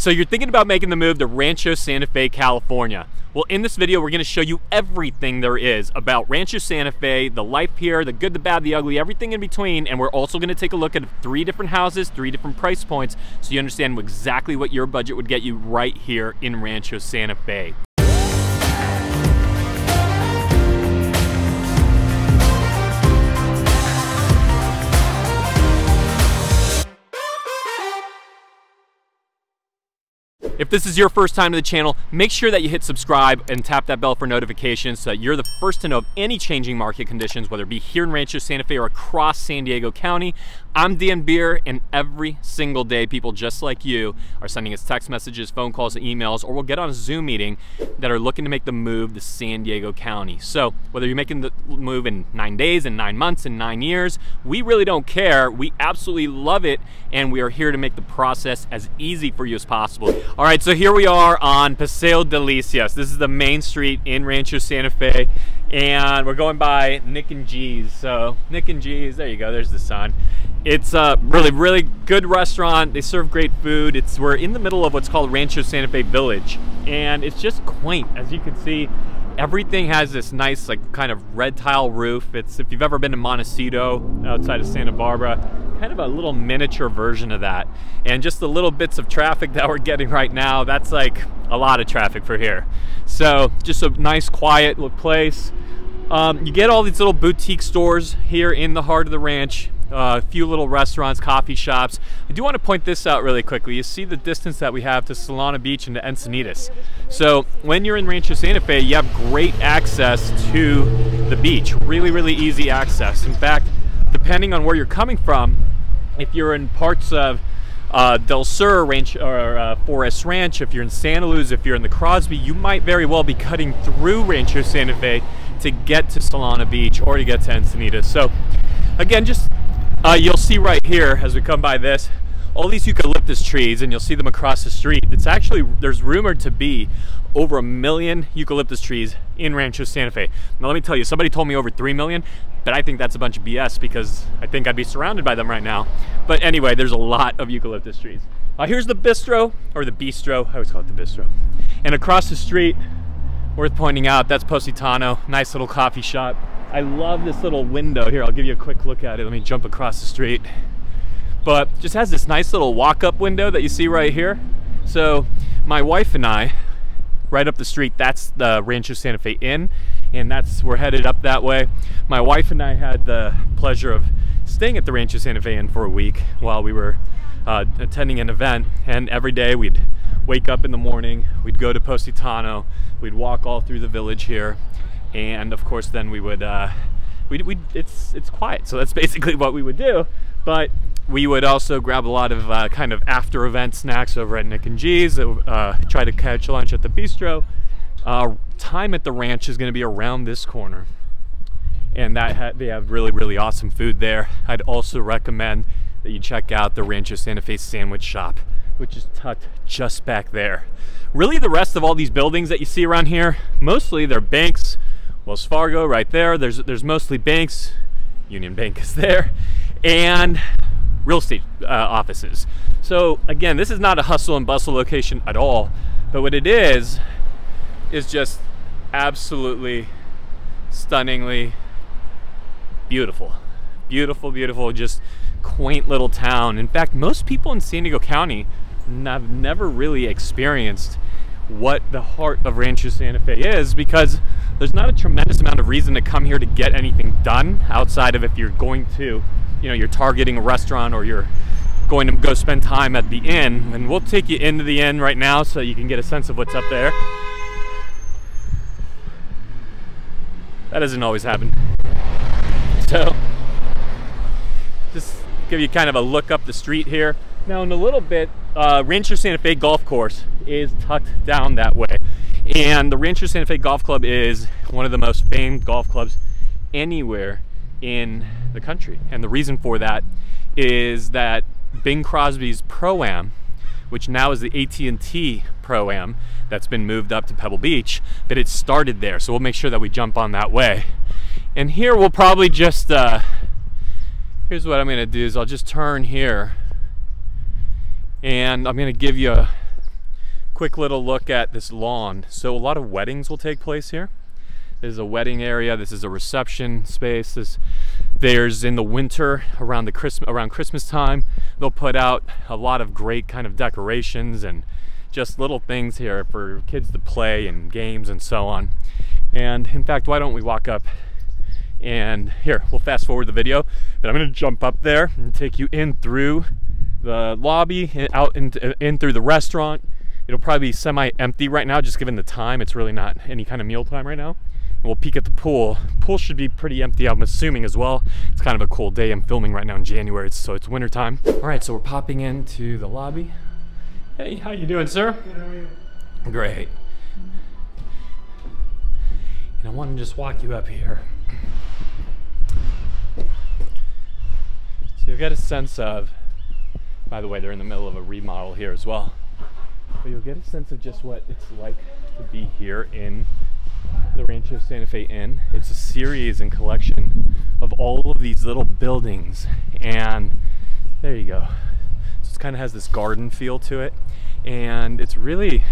So you're thinking about making the move to Rancho Santa Fe, California. Well, in this video, we're gonna show you everything there is about Rancho Santa Fe, the life here, the good, the bad, the ugly, everything in between. And we're also gonna take a look at three different houses, three different price points, so you understand exactly what your budget would get you right here in Rancho Santa Fe. If this is your first time to the channel, make sure that you hit subscribe and tap that bell for notifications so that you're the first to know of any changing market conditions, whether it be here in Rancho Santa Fe or across San Diego County. I'm Dan Beer, and every single day, people just like you are sending us text messages, phone calls, emails, or we'll get on a Zoom meeting that are looking to make the move to San Diego County. So whether you're making the move in nine days, in nine months, in nine years, we really don't care. We absolutely love it, and we are here to make the process as easy for you as possible. All right, so here we are on Paseo Delicias. This is the main street in Rancho Santa Fe, and we're going by Nick and G's. So Nick and G's, there you go, there's the sun. It's a really, really good restaurant. They serve great food. It's We're in the middle of what's called Rancho Santa Fe Village, and it's just quaint. As you can see, everything has this nice, like, kind of red tile roof. It's, if you've ever been to Montecito outside of Santa Barbara, kind of a little miniature version of that. And just the little bits of traffic that we're getting right now, that's like a lot of traffic for here. So just a nice, quiet place. Um, you get all these little boutique stores here in the heart of the ranch uh, a few little restaurants, coffee shops. I do want to point this out really quickly. You see the distance that we have to Solana Beach and to Encinitas. So when you're in Rancho Santa Fe, you have great access to the beach. Really, really easy access. In fact, depending on where you're coming from, if you're in parts of uh, Del Sur Ranch or uh, 4S Ranch, if you're in Santa Luz, if you're in the Crosby, you might very well be cutting through Rancho Santa Fe to get to Solana Beach or to get to Encinitas. So again, just uh, you'll see right here as we come by this, all these eucalyptus trees and you'll see them across the street. It's actually, there's rumored to be over a million eucalyptus trees in Rancho Santa Fe. Now let me tell you, somebody told me over 3 million, but I think that's a bunch of BS because I think I'd be surrounded by them right now. But anyway, there's a lot of eucalyptus trees. Uh, here's the bistro, or the bistro, I always call it the bistro. And across the street, worth pointing out, that's Positano, nice little coffee shop. I love this little window here. I'll give you a quick look at it. Let me jump across the street. But just has this nice little walk-up window that you see right here. So my wife and I, right up the street, that's the Rancho Santa Fe Inn, and that's we're headed up that way. My wife and I had the pleasure of staying at the Rancho Santa Fe Inn for a week while we were uh, attending an event, and every day we'd wake up in the morning, we'd go to Positano, we'd walk all through the village here, and of course then we would uh, we we it's it's quiet. So that's basically what we would do. But we would also grab a lot of uh, kind of after event snacks over at Nick and G's uh, try to catch lunch at the bistro. Uh, Thyme at the ranch is going to be around this corner. And that ha they have really really awesome food there. I'd also recommend that you check out the Rancho Santa Fe sandwich shop which is tucked just back there. Really the rest of all these buildings that you see around here mostly they're banks Wells Fargo right there. There's, there's mostly banks. Union Bank is there. And real estate uh, offices. So again, this is not a hustle and bustle location at all. But what it is, is just absolutely stunningly beautiful. Beautiful, beautiful, just quaint little town. In fact, most people in San Diego County have never really experienced what the heart of Rancho Santa Fe is because there's not a tremendous amount of reason to come here to get anything done outside of if you're going to, you know, you're targeting a restaurant or you're going to go spend time at the inn. And we'll take you into the inn right now so you can get a sense of what's up there. That doesn't always happen. So, just give you kind of a look up the street here. Now in a little bit, uh, Rancho Santa Fe Golf Course is tucked down that way. And the Rancho Santa Fe Golf Club is one of the most famed golf clubs anywhere in the country. And the reason for that is that Bing Crosby's Pro-Am, which now is the AT&T Pro-Am that's been moved up to Pebble Beach, but it started there. So we'll make sure that we jump on that way. And here we'll probably just, uh, here's what I'm gonna do is I'll just turn here and I'm gonna give you a quick little look at this lawn. So a lot of weddings will take place here. This is a wedding area. This is a reception space. This, there's in the winter around the Christmas around Christmas time, they'll put out a lot of great kind of decorations and just little things here for kids to play and games and so on. And in fact, why don't we walk up and here, we'll fast forward the video, but I'm gonna jump up there and take you in through the lobby, and out in, in through the restaurant. It'll probably be semi-empty right now, just given the time. It's really not any kind of meal time right now. And we'll peek at the pool. Pool should be pretty empty, I'm assuming as well. It's kind of a cool day. I'm filming right now in January, so it's winter time. All right, so we're popping into the lobby. Hey, how you doing, sir? Good, how are you? Great. And I want to just walk you up here. So you'll get a sense of, by the way, they're in the middle of a remodel here as well. But you'll get a sense of just what it's like to be here in the Rancho Santa Fe Inn. It's a series and collection of all of these little buildings. And there you go. So it kind of has this garden feel to it. And it's really,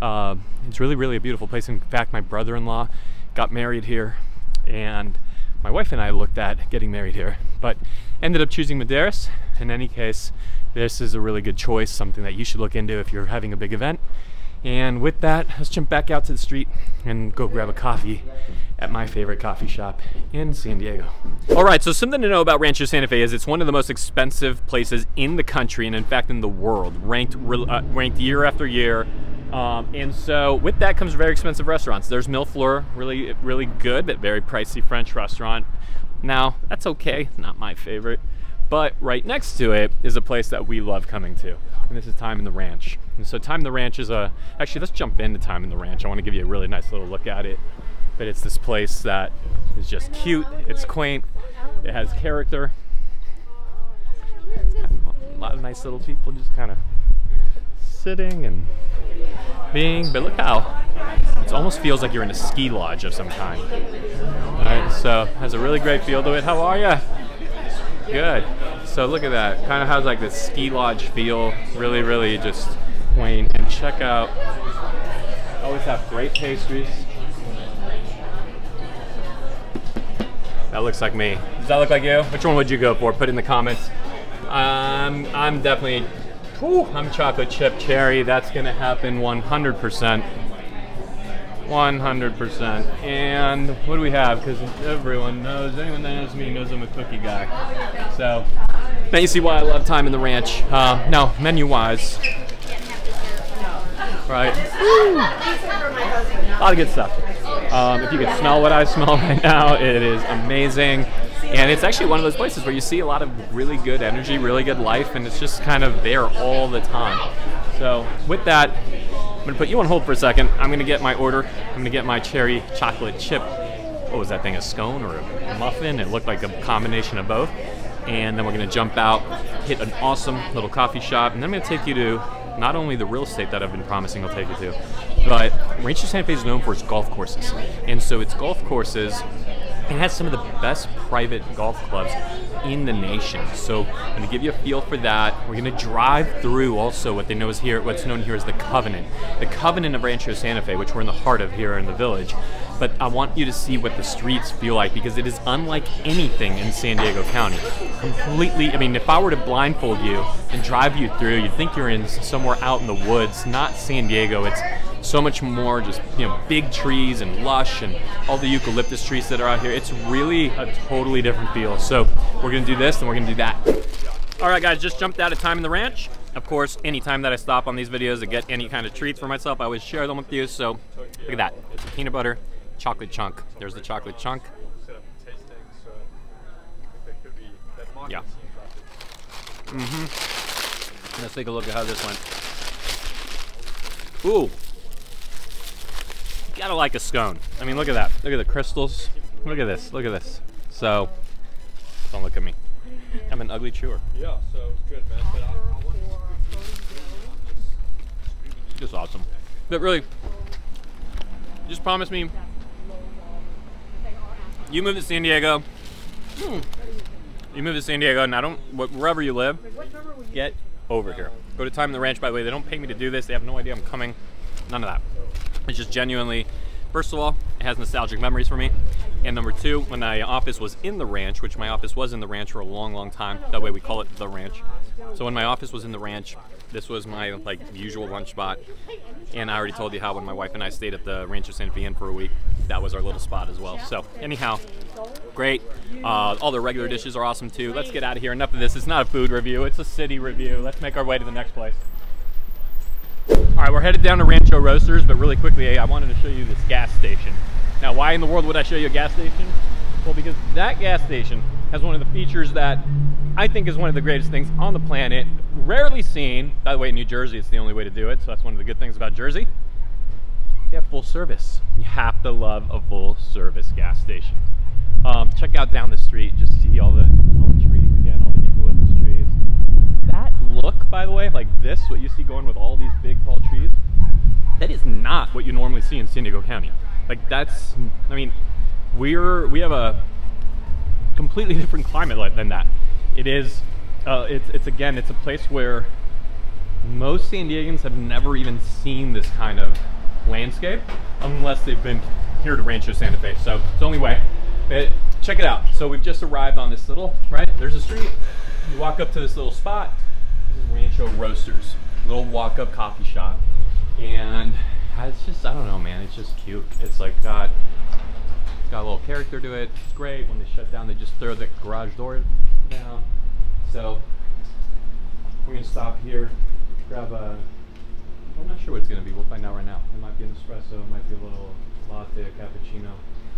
uh, it's really, really a beautiful place. In fact, my brother-in-law got married here and my wife and I looked at getting married here, but ended up choosing Maderas. In any case, this is a really good choice, something that you should look into if you're having a big event. And with that, let's jump back out to the street and go grab a coffee at my favorite coffee shop in San Diego. All right, so something to know about Rancho Santa Fe is it's one of the most expensive places in the country and in fact in the world, ranked, uh, ranked year after year. Um, and so with that comes very expensive restaurants. There's Mille Fleurs, really, really good, but very pricey French restaurant. Now, that's okay, it's not my favorite. But right next to it is a place that we love coming to, and this is Thyme in the Ranch. And so Thyme in the Ranch is a, actually let's jump into Thyme in the Ranch. I wanna give you a really nice little look at it. But it's this place that is just cute, it's quaint, it has character. A lot of nice little people just kind of sitting and being, but look how, it almost feels like you're in a ski lodge of some kind. All right, so has a really great feel to it. How are you? Good. So look at that. Kind of has like this ski lodge feel. Really, really just quaint. And check out, always have great pastries. That looks like me. Does that look like you? Which one would you go for? Put in the comments. Um, I'm definitely, whew, I'm chocolate chip cherry. That's gonna happen 100%. 100%. And what do we have? Because everyone knows, anyone that knows me knows I'm a cookie guy. So, now you see why I love Thyme in the Ranch. Uh, no, menu-wise. Right. A lot of good stuff. Um, if you can smell what I smell right now, it is amazing. And it's actually one of those places where you see a lot of really good energy, really good life, and it's just kind of there all the time. So with that, I'm gonna put you on hold for a second. I'm gonna get my order. I'm gonna get my cherry chocolate chip. What was that thing, a scone or a muffin? It looked like a combination of both. And then we're gonna jump out, hit an awesome little coffee shop, and then I'm gonna take you to not only the real estate that I've been promising I'll take you to, but Rancho Santa Fe is known for its golf courses. And so its golf courses it has some of the best private golf clubs in the nation. So I'm going to give you a feel for that. We're going to drive through also what they know is here, what's known here as the Covenant, the Covenant of Rancho Santa Fe, which we're in the heart of here in the village. But I want you to see what the streets feel like because it is unlike anything in San Diego County. Completely, I mean, if I were to blindfold you and drive you through, you'd think you're in somewhere out in the woods, not San Diego. It's so much more just you know big trees and lush and all the eucalyptus trees that are out here. It's really a totally different feel. So we're gonna do this and we're gonna do that. All right guys just jumped out of Thyme in the Ranch. Of course anytime that i stop on these videos to get any kind of treats for myself i always share them with you. So look at that it's peanut butter chocolate chunk there's the chocolate chunk yeah mm-hmm let's take a look at how this went Ooh, gotta like a scone. I mean, look at that. Look at the crystals. Look at this. Look at this. So, don't look at me. I'm an ugly chewer. Yeah, so it's good, man. But I, I Just awesome. But really, just promise me you move to San Diego. Hmm. You move to San Diego, and I don't wherever you live, get over here. Go to Thyme in the Ranch, by the way. They don't pay me to do this. They have no idea I'm coming. None of that. It's just genuinely, first of all, it has nostalgic memories for me. And number two, when my office was in the ranch, which my office was in the ranch for a long, long time, that way we call it the ranch. So when my office was in the ranch, this was my like usual lunch spot. And I already told you how when my wife and I stayed at the Rancho San Fe for a week, that was our little spot as well. So anyhow, great. Uh, all the regular dishes are awesome too. Let's get out of here. Enough of this. It's not a food review. It's a city review. Let's make our way to the next place. All right, we're headed down to Rancho Roasters, but really quickly, I wanted to show you this gas station. Now, why in the world would I show you a gas station? Well, because that gas station has one of the features that I think is one of the greatest things on the planet, rarely seen. By the way, in New Jersey, it's the only way to do it, so that's one of the good things about Jersey. You have full service. You have to love a full service gas station. Um, check out down the street, just see all the, all the trees again, all the eucalyptus trees. That look, by the way, like this, what you see going with all these big tall trees, that is not what you normally see in San Diego County. Like that's, I mean, we're, we have a completely different climate than that. It is, uh, it's, it's again, it's a place where most San Diegans have never even seen this kind of landscape unless they've been here to Rancho Santa Fe. So it's the only way. It, check it out. So we've just arrived on this little, right? There's a street. You walk up to this little spot. This is Rancho Roasters, little walk-up coffee shop. And uh, it's just, I don't know, man. It's just cute. It's like got, it's got a little character to it. It's great. When they shut down, they just throw the garage door down. So we're gonna stop here, grab a, I'm not sure what it's gonna be. We'll find out right now. It might be an espresso. It might be a little latte, a cappuccino.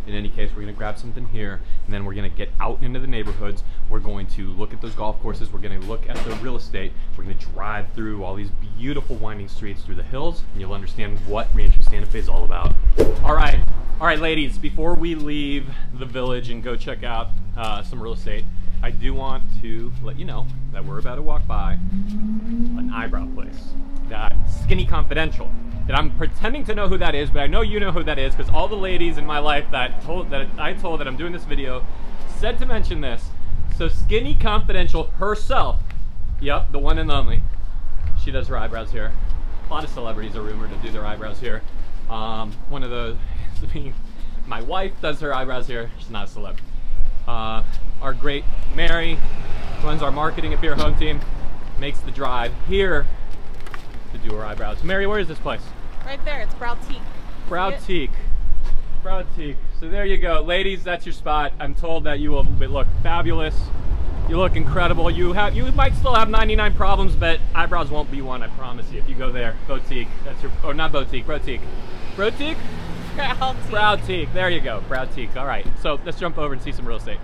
In any case, we're gonna grab something here, and then we're gonna get out into the neighborhoods. We're going to look at those golf courses. We're gonna look at the real estate. We're gonna drive through all these beautiful winding streets through the hills, and you'll understand what Rancho Santa Fe is all about. All right, all right, ladies, before we leave the village and go check out uh, some real estate, I do want to let you know that we're about to walk by an eyebrow place, that Skinny Confidential that I'm pretending to know who that is, but I know you know who that is because all the ladies in my life that told that I told that I'm doing this video said to mention this. So Skinny Confidential herself, yep, the one and only, she does her eyebrows here. A lot of celebrities are rumored to do their eyebrows here. Um, one of the, my wife does her eyebrows here. She's not a celeb. Uh, our great Mary runs our marketing at Beer Home Team, makes the drive here to do her eyebrows. Mary, where is this place? Right there, it's Brautique. Brow Brautique. So there you go. Ladies, that's your spot. I'm told that you will look fabulous. You look incredible. You have you might still have 99 problems, but eyebrows won't be one, I promise you. If you go there, boutique. That's your or not boutique, brow Brautique? Brow Brautique. There you go. Brautique. All right. So let's jump over and see some real estate.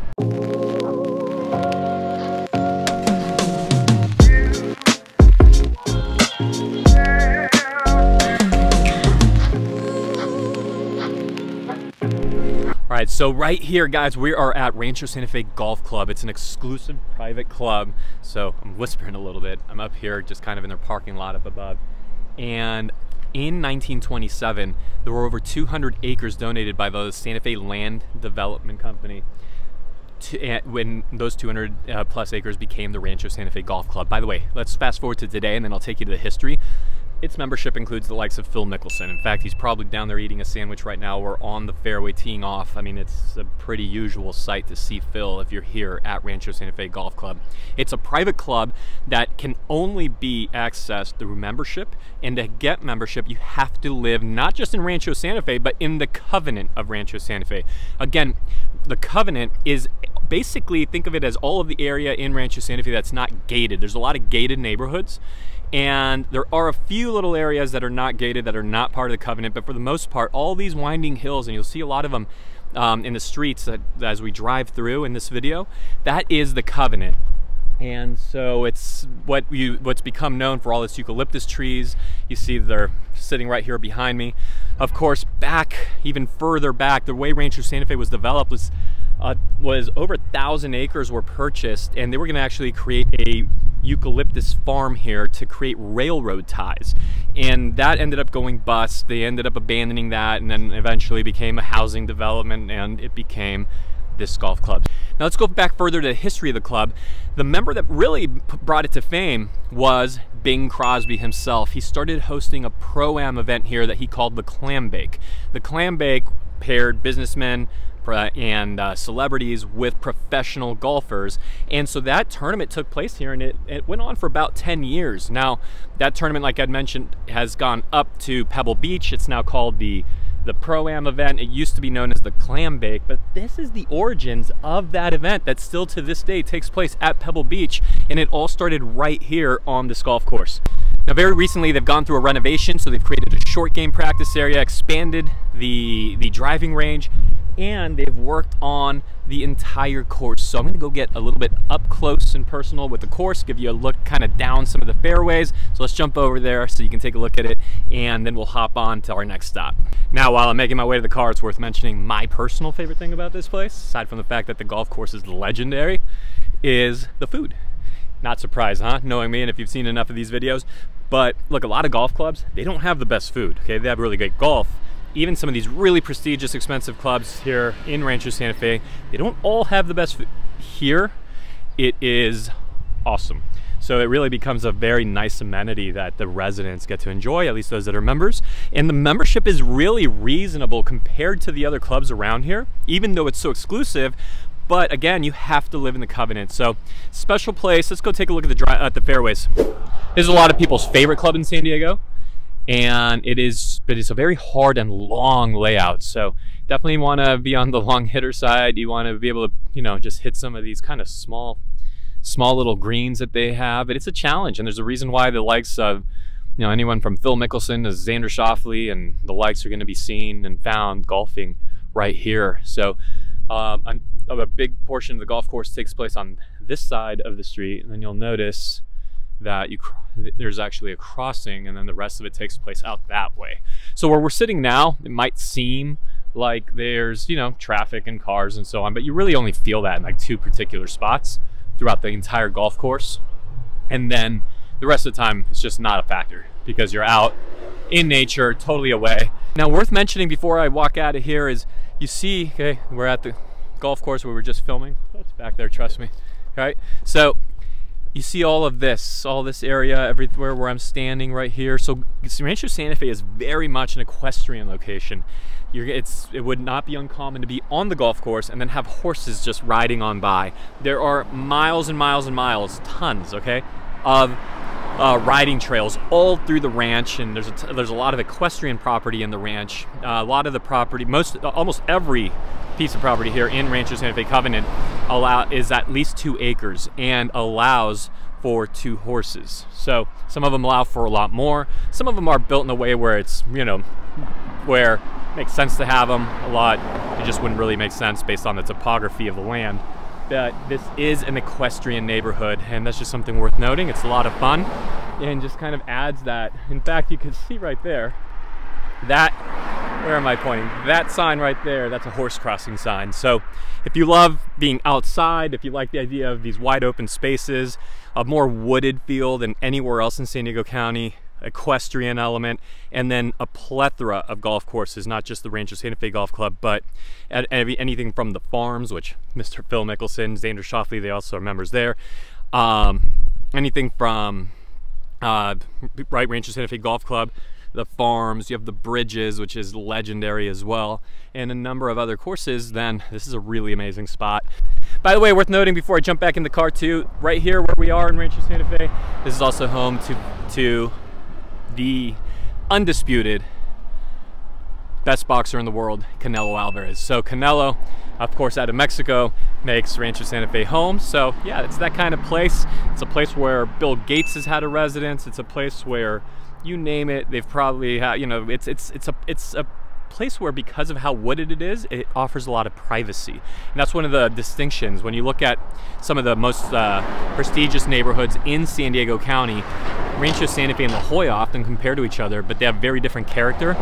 Right, so right here, guys, we are at Rancho Santa Fe Golf Club. It's an exclusive private club. So I'm whispering a little bit. I'm up here just kind of in their parking lot up above. And in 1927, there were over 200 acres donated by the Santa Fe Land Development Company to, when those 200 uh, plus acres became the Rancho Santa Fe Golf Club. By the way, let's fast forward to today and then I'll take you to the history. Its membership includes the likes of Phil Mickelson. In fact, he's probably down there eating a sandwich right now or on the fairway teeing off. I mean, it's a pretty usual sight to see Phil if you're here at Rancho Santa Fe Golf Club. It's a private club that can only be accessed through membership. And to get membership, you have to live not just in Rancho Santa Fe, but in the covenant of Rancho Santa Fe. Again, the covenant is basically, think of it as all of the area in Rancho Santa Fe that's not gated. There's a lot of gated neighborhoods and there are a few little areas that are not gated that are not part of the covenant but for the most part all these winding hills and you'll see a lot of them um, in the streets that, as we drive through in this video that is the covenant. And so it's what you what's become known for all its eucalyptus trees. You see they're sitting right here behind me. Of course back even further back the way rancho santa fe was developed was uh, was over a thousand acres were purchased and they were going to actually create a eucalyptus farm here to create railroad ties and that ended up going bust they ended up abandoning that and then eventually became a housing development and it became this golf club. Now let's go back further to the history of the club. The member that really brought it to fame was Bing Crosby himself. He started hosting a pro-am event here that he called the Clam Bake. The Clam Bake paired businessmen and uh, celebrities with professional golfers. And so that tournament took place here and it, it went on for about 10 years. Now, that tournament, like I'd mentioned, has gone up to Pebble Beach. It's now called the the Pro-Am event. It used to be known as the Clam Bake, but this is the origins of that event that still to this day takes place at Pebble Beach, and it all started right here on this golf course. Now very recently they've gone through a renovation, so they've created a short game practice area, expanded the, the driving range, and they've worked on the entire course. So I'm gonna go get a little bit up close and personal with the course, give you a look kind of down some of the fairways. So let's jump over there so you can take a look at it and then we'll hop on to our next stop. Now, while I'm making my way to the car, it's worth mentioning my personal favorite thing about this place, aside from the fact that the golf course is legendary, is the food. Not surprised, huh? Knowing me and if you've seen enough of these videos. But look, a lot of golf clubs, they don't have the best food, okay? They have really great golf, even some of these really prestigious, expensive clubs here in Rancho Santa Fe, they don't all have the best food. Here, it is awesome. So it really becomes a very nice amenity that the residents get to enjoy, at least those that are members. And the membership is really reasonable compared to the other clubs around here, even though it's so exclusive. But again, you have to live in the covenant. So special place. Let's go take a look at the dry, at the fairways. This is a lot of people's favorite club in San Diego and it is but it's a very hard and long layout. So definitely want to be on the long hitter side. You want to be able to you know just hit some of these kind of small small little greens that they have but it's a challenge and there's a reason why the likes of you know anyone from Phil Mickelson to Xander Schauffele and the likes are going to be seen and found golfing right here. So um, a big portion of the golf course takes place on this side of the street and then you'll notice that you there's actually a crossing and then the rest of it takes place out that way. So where we're sitting now, it might seem like there's, you know, traffic and cars and so on, but you really only feel that in like two particular spots throughout the entire golf course. And then the rest of the time, it's just not a factor because you're out in nature, totally away. Now, worth mentioning before I walk out of here is you see, okay, we're at the golf course we were just filming. It's back there, trust me. All right, so you see all of this, all this area, everywhere where I'm standing right here. So Rancho Santa Fe is very much an equestrian location. It's it would not be uncommon to be on the golf course and then have horses just riding on by. There are miles and miles and miles, tons, okay, of uh, riding trails all through the ranch, and there's a there's a lot of equestrian property in the ranch. Uh, a lot of the property, most almost every piece of property here in Rancho Santa Fe Covenant allow is at least two acres and allows for two horses. So some of them allow for a lot more. Some of them are built in a way where it's, you know, where it makes sense to have them. A lot, it just wouldn't really make sense based on the topography of the land. But this is an equestrian neighborhood and that's just something worth noting. It's a lot of fun and just kind of adds that. In fact, you can see right there, that where am I pointing? That sign right there, that's a horse crossing sign. So if you love being outside, if you like the idea of these wide open spaces, a more wooded feel than anywhere else in San Diego County, equestrian element, and then a plethora of golf courses, not just the Rancho Santa Fe Golf Club, but anything from the farms, which Mr. Phil Mickelson, Xander Schauffele, they also are members there. Um, anything from uh, right Rancho Santa Fe Golf Club the farms, you have the bridges, which is legendary as well, and a number of other courses, then this is a really amazing spot. By the way, worth noting before I jump back in the car too, right here where we are in Rancho Santa Fe, this is also home to, to the undisputed best boxer in the world, Canelo Alvarez. So Canelo, of course, out of Mexico, makes Rancho Santa Fe home. So yeah, it's that kind of place. It's a place where Bill Gates has had a residence. It's a place where you name it, they've probably had, you know, it's it's it's a it's a place where because of how wooded it is, it offers a lot of privacy. And that's one of the distinctions. When you look at some of the most uh, prestigious neighborhoods in San Diego County, Rancho Santa Fe and La Jolla often compare to each other, but they have very different character.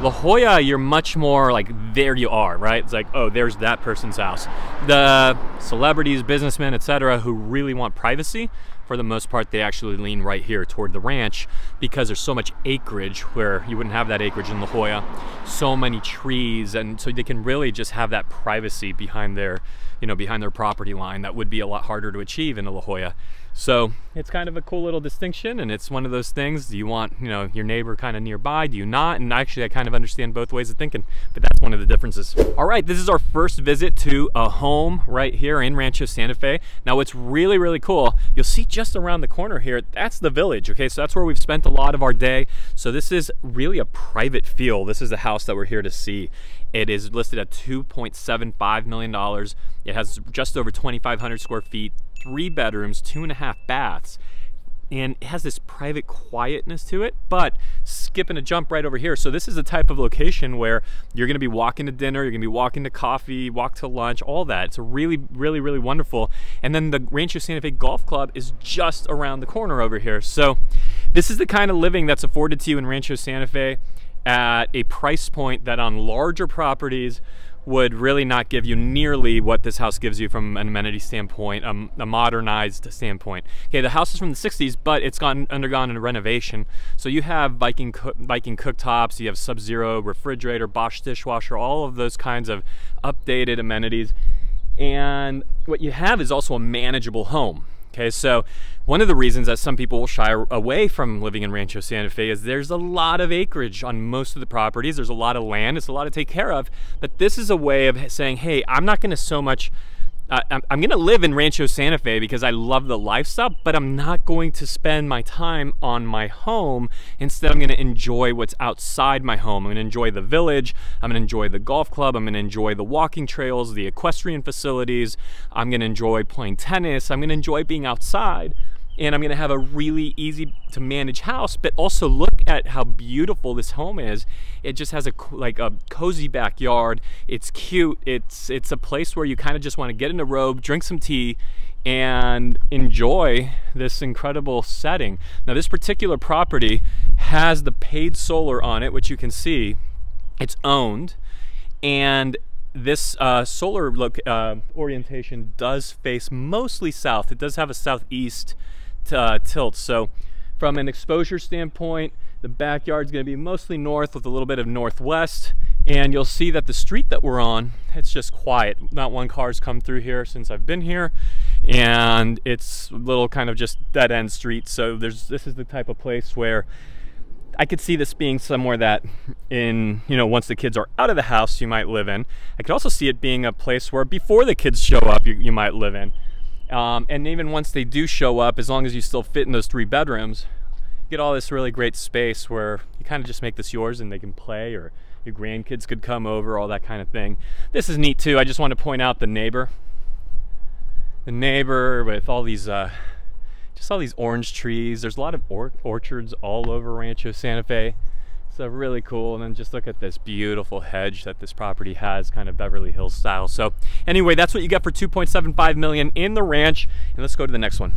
La Jolla, you're much more like there you are, right? It's like, oh, there's that person's house. The celebrities, businessmen, etc., who really want privacy, for the most part, they actually lean right here toward the ranch because there's so much acreage where you wouldn't have that acreage in La Jolla. So many trees, and so they can really just have that privacy behind their, you know, behind their property line that would be a lot harder to achieve in La Jolla. So it's kind of a cool little distinction and it's one of those things, do you want, you know, your neighbor kind of nearby, do you not? And actually I kind of understand both ways of thinking, but that's one of the differences. All right, this is our first visit to a home right here in Rancho Santa Fe. Now what's really, really cool, you'll see just around the corner here, that's the village, okay? So that's where we've spent a lot of our day. So this is really a private feel. This is the house that we're here to see. It is listed at $2.75 million. It has just over 2,500 square feet, three bedrooms, two and a half baths. And it has this private quietness to it, but skipping a jump right over here. So this is the type of location where you're gonna be walking to dinner, you're gonna be walking to coffee, walk to lunch, all that. It's really, really, really wonderful. And then the Rancho Santa Fe Golf Club is just around the corner over here. So this is the kind of living that's afforded to you in Rancho Santa Fe at a price point that on larger properties would really not give you nearly what this house gives you from an amenity standpoint, um, a modernized standpoint. Okay, the house is from the 60s, but it's gone undergone a renovation. So you have Viking Viking cooktops, you have Sub-Zero refrigerator, Bosch dishwasher, all of those kinds of updated amenities. And what you have is also a manageable home. Okay, so one of the reasons that some people will shy away from living in Rancho Santa Fe is there's a lot of acreage on most of the properties. There's a lot of land, it's a lot to take care of. But this is a way of saying, hey, I'm not gonna so much uh, I'm, I'm gonna live in Rancho Santa Fe because I love the lifestyle, but I'm not going to spend my time on my home. Instead, I'm gonna enjoy what's outside my home. I'm gonna enjoy the village, I'm gonna enjoy the golf club, I'm gonna enjoy the walking trails, the equestrian facilities, I'm gonna enjoy playing tennis, I'm gonna enjoy being outside and I'm gonna have a really easy to manage house, but also look at how beautiful this home is. It just has a like a cozy backyard. It's cute. It's it's a place where you kind of just want to get in a robe, drink some tea, and enjoy this incredible setting. Now this particular property has the paid solar on it, which you can see. It's owned, and this uh, solar look, uh, orientation does face mostly south. It does have a southeast uh, tilt. So from an exposure standpoint, the backyard's gonna be mostly north with a little bit of northwest. And you'll see that the street that we're on, it's just quiet. Not one car's come through here since I've been here. And it's a little kind of just dead end street. So there's this is the type of place where I could see this being somewhere that in, you know, once the kids are out of the house, you might live in. I could also see it being a place where before the kids show up, you, you might live in. Um, and even once they do show up, as long as you still fit in those three bedrooms, you get all this really great space where you kind of just make this yours and they can play or your grandkids could come over, all that kind of thing. This is neat too. I just want to point out the neighbor. The neighbor with all these, uh, just all these orange trees. There's a lot of or orchards all over Rancho Santa Fe. So really cool. And then just look at this beautiful hedge that this property has, kind of Beverly Hills style. So anyway, that's what you get for 2.75 million in the ranch. And let's go to the next one.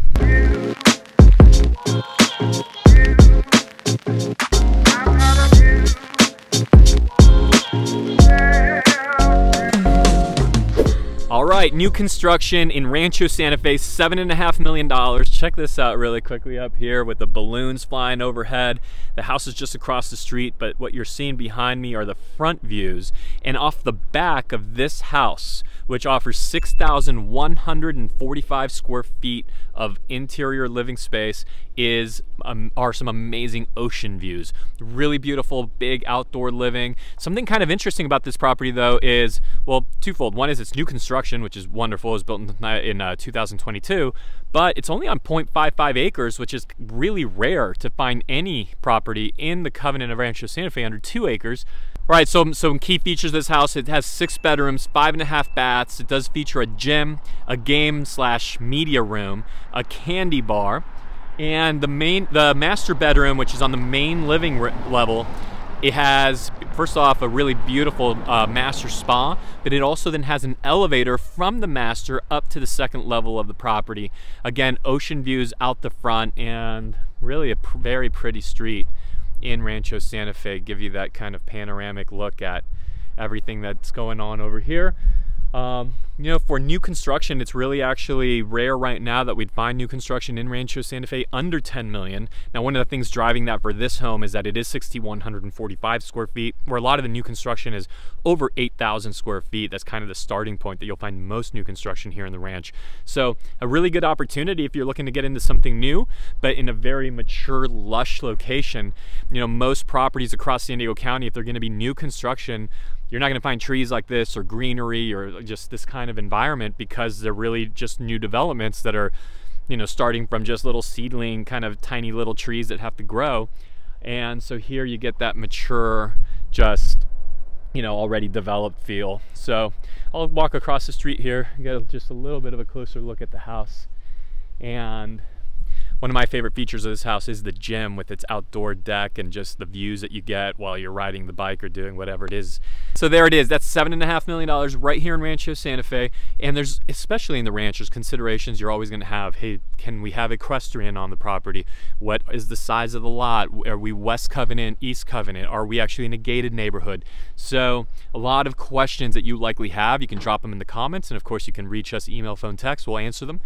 All right, new construction in Rancho Santa Fe, seven and a half million dollars. Check this out really quickly up here with the balloons flying overhead. The house is just across the street, but what you're seeing behind me are the front views. And off the back of this house, which offers 6,145 square feet of interior living space, is um, are some amazing ocean views. Really beautiful, big outdoor living. Something kind of interesting about this property though is, well, twofold. One is it's new construction, which is wonderful. It was built in, in uh, 2022, but it's only on 0.55 acres, which is really rare to find any property in the Covenant of Rancho Santa Fe under two acres. All right, so some key features of this house, it has six bedrooms, five and a half baths. It does feature a gym, a game slash media room, a candy bar, and the main, the master bedroom, which is on the main living level, It has, first off, a really beautiful uh, master spa, but it also then has an elevator from the master up to the second level of the property. Again, ocean views out the front and really a pr very pretty street in Rancho Santa Fe. Give you that kind of panoramic look at everything that's going on over here. Um, you know, for new construction, it's really actually rare right now that we'd find new construction in Rancho Santa Fe under 10 million. Now, one of the things driving that for this home is that it is 6,145 square feet, where a lot of the new construction is over 8,000 square feet. That's kind of the starting point that you'll find most new construction here in the ranch. So, a really good opportunity if you're looking to get into something new, but in a very mature, lush location. You know, most properties across San Diego County, if they're going to be new construction, you're not going to find trees like this or greenery or just this kind of environment because they're really just new developments that are you know starting from just little seedling kind of tiny little trees that have to grow. And so here you get that mature just you know already developed feel. So I'll walk across the street here get just a little bit of a closer look at the house. And one of my favorite features of this house is the gym with its outdoor deck and just the views that you get while you're riding the bike or doing whatever it is. So there it is. That's seven and a half million dollars right here in Rancho Santa Fe. And there's, especially in the ranchers, considerations you're always going to have. Hey, can we have equestrian on the property? What is the size of the lot? Are we West Covenant, East Covenant? Are we actually in a gated neighborhood? So a lot of questions that you likely have, you can drop them in the comments. And of course, you can reach us, email, phone, text. We'll answer them.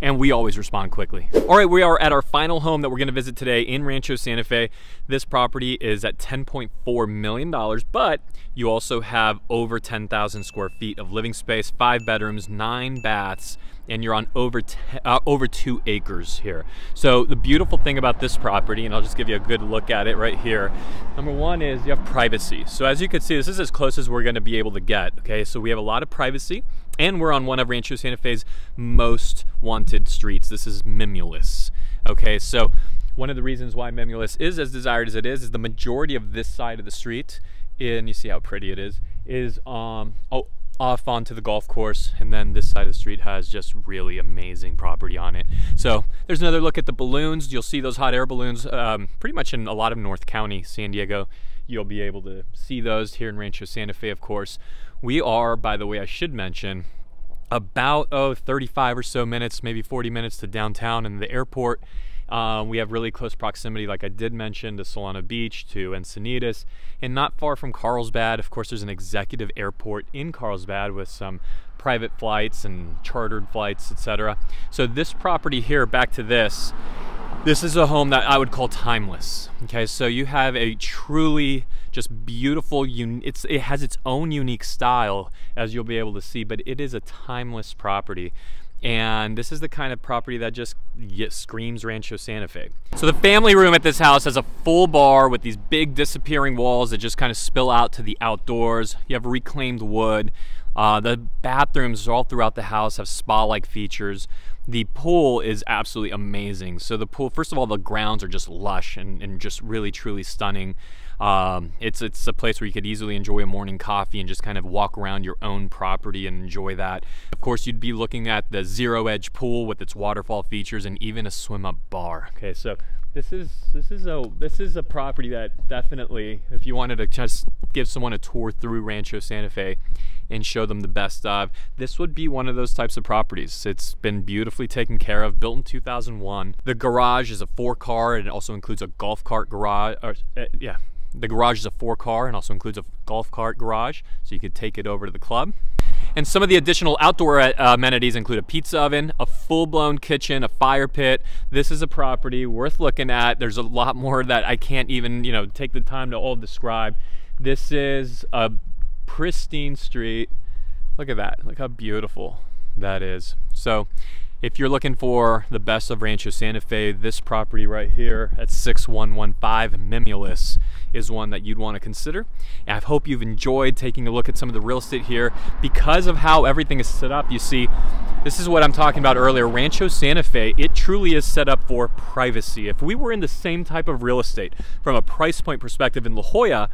And we always respond quickly. All right, we are are at our final home that we're gonna visit today in Rancho Santa Fe. This property is at $10.4 million, but you also have over 10,000 square feet of living space, five bedrooms, nine baths, and you're on over uh, over two acres here. So the beautiful thing about this property, and I'll just give you a good look at it right here. Number one is you have privacy. So as you can see, this is as close as we're gonna be able to get, okay? So we have a lot of privacy, and we're on one of Rancho Santa Fe's most wanted streets. This is Mimulus. Okay, so one of the reasons why Mimulus is as desired as it is is the majority of this side of the street, and you see how pretty it is, is um, oh, off onto the golf course and then this side of the street has just really amazing property on it. So there's another look at the balloons. You'll see those hot air balloons um, pretty much in a lot of north county san diego. You'll be able to see those here in rancho santa fe of course. We are by the way i should mention about oh 35 or so minutes maybe 40 minutes to downtown and the airport. Um, we have really close proximity like i did mention to solana beach to encinitas and not far from carlsbad. Of course there's an executive airport in carlsbad with some private flights and chartered flights etc so this property here back to this this is a home that I would call timeless. Okay, so you have a truly just beautiful, it's, it has its own unique style as you'll be able to see, but it is a timeless property. And this is the kind of property that just screams Rancho Santa Fe. So the family room at this house has a full bar with these big disappearing walls that just kind of spill out to the outdoors. You have reclaimed wood. Uh, the bathrooms all throughout the house have spa-like features. The pool is absolutely amazing. So the pool, first of all, the grounds are just lush and, and just really, truly stunning. Um, it's it's a place where you could easily enjoy a morning coffee and just kind of walk around your own property and enjoy that. Of course, you'd be looking at the zero edge pool with its waterfall features and even a swim up bar. Okay, so this is this is a this is a property that definitely, if you wanted to just give someone a tour through Rancho Santa Fe, and show them the best of. This would be one of those types of properties. It's been beautifully taken care of, built in 2001. The garage is a four car and it also includes a golf cart garage, or, uh, yeah, the garage is a four car and also includes a golf cart garage, so you could take it over to the club. And some of the additional outdoor uh, amenities include a pizza oven, a full-blown kitchen, a fire pit. This is a property worth looking at. There's a lot more that I can't even, you know, take the time to all describe. This is a pristine street. Look at that, look how beautiful that is. So if you're looking for the best of Rancho Santa Fe, this property right here at 6115 Mimulus is one that you'd want to consider. And I hope you've enjoyed taking a look at some of the real estate here. Because of how everything is set up, you see, this is what I'm talking about earlier. Rancho Santa Fe, it truly is set up for privacy. If we were in the same type of real estate from a price point perspective in La Jolla,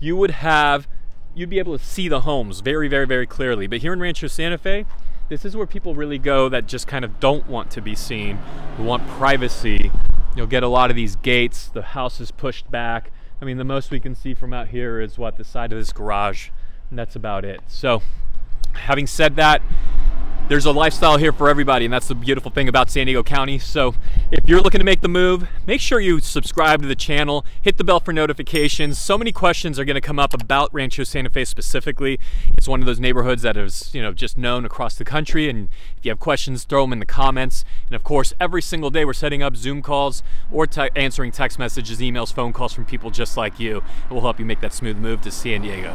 you would have you'd be able to see the homes very, very, very clearly. But here in Rancho Santa Fe, this is where people really go that just kind of don't want to be seen, who want privacy. You'll get a lot of these gates, the house is pushed back, I mean, the most we can see from out here is what the side of this garage, and that's about it. So, having said that, there's a lifestyle here for everybody, and that's the beautiful thing about San Diego County. So if you're looking to make the move, make sure you subscribe to the channel, hit the bell for notifications. So many questions are gonna come up about Rancho Santa Fe specifically. It's one of those neighborhoods that is, you know, just known across the country. And if you have questions, throw them in the comments. And of course, every single day we're setting up Zoom calls or te answering text messages, emails, phone calls from people just like you. It will help you make that smooth move to San Diego.